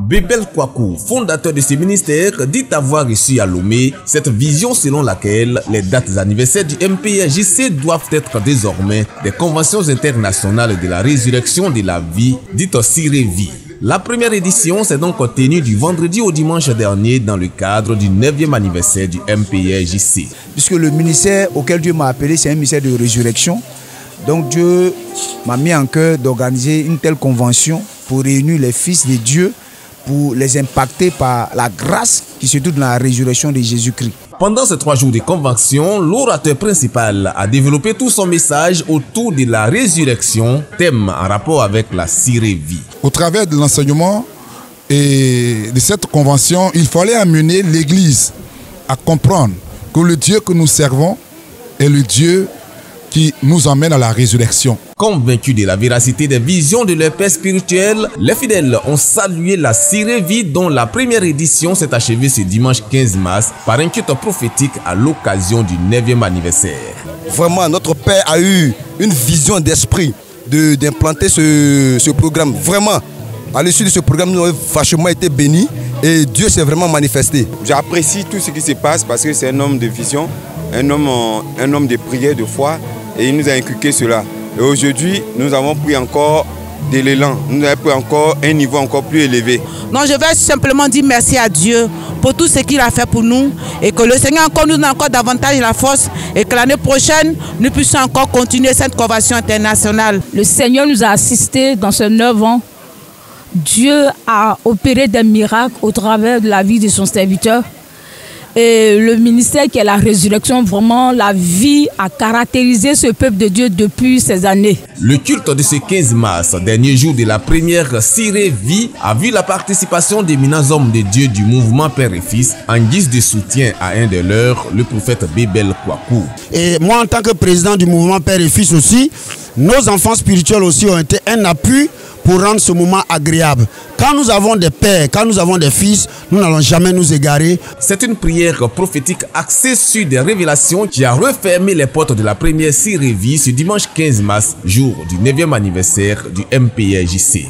Bébel Kwaku, fondateur de ce ministère, dit avoir reçu à Lomé cette vision selon laquelle les dates anniversaires du MPRJC doivent être désormais des conventions internationales de la résurrection de la vie, dite Sirévi. La première édition s'est donc tenue du vendredi au dimanche dernier dans le cadre du 9e anniversaire du MPRJC. Puisque le ministère auquel Dieu m'a appelé, c'est un ministère de résurrection. Donc Dieu m'a mis en cœur d'organiser une telle convention pour réunir les fils de Dieu, pour les impacter par la grâce qui se trouve dans la résurrection de Jésus-Christ. Pendant ces trois jours de convention, l'orateur principal a développé tout son message autour de la résurrection, thème en rapport avec la vie. Au travers de l'enseignement et de cette convention, il fallait amener l'Église à comprendre que le Dieu que nous servons est le Dieu qui nous emmène à la résurrection. Convaincus de la véracité des visions de leur père spirituel, les fidèles ont salué la Vie dont la première édition s'est achevée ce dimanche 15 mars par un culte prophétique à l'occasion du 9e anniversaire. Vraiment, notre père a eu une vision d'esprit d'implanter ce, ce programme. Vraiment, à l'issue de ce programme, nous avons vachement été bénis et Dieu s'est vraiment manifesté. J'apprécie tout ce qui se passe parce que c'est un homme de vision, un homme, un homme de prière, de foi et il nous a inculqué cela. Et aujourd'hui, nous avons pris encore de l'élan, nous avons pris encore un niveau encore plus élevé. Non, je vais simplement dire merci à Dieu pour tout ce qu'il a fait pour nous et que le Seigneur encore nous donne encore davantage la force et que l'année prochaine, nous puissions encore continuer cette convention internationale. Le Seigneur nous a assistés dans ce 9 ans. Dieu a opéré des miracles au travers de la vie de son serviteur. Et le ministère qui est la résurrection, vraiment, la vie a caractérisé ce peuple de Dieu depuis ces années. Le culte de ce 15 mars, dernier jour de la première Siré Vie, a vu la participation d'éminents hommes de Dieu du mouvement Père et Fils en guise de soutien à un de leurs, le prophète Bébel Kwaku. Et moi, en tant que président du mouvement Père et Fils aussi, nos enfants spirituels aussi ont été un appui pour rendre ce moment agréable. Quand nous avons des pères, quand nous avons des fils, nous n'allons jamais nous égarer. C'est une prière prophétique axée sur des révélations qui a refermé les portes de la première Syrévie ce dimanche 15 mars, jour du 9e anniversaire du MPRJC.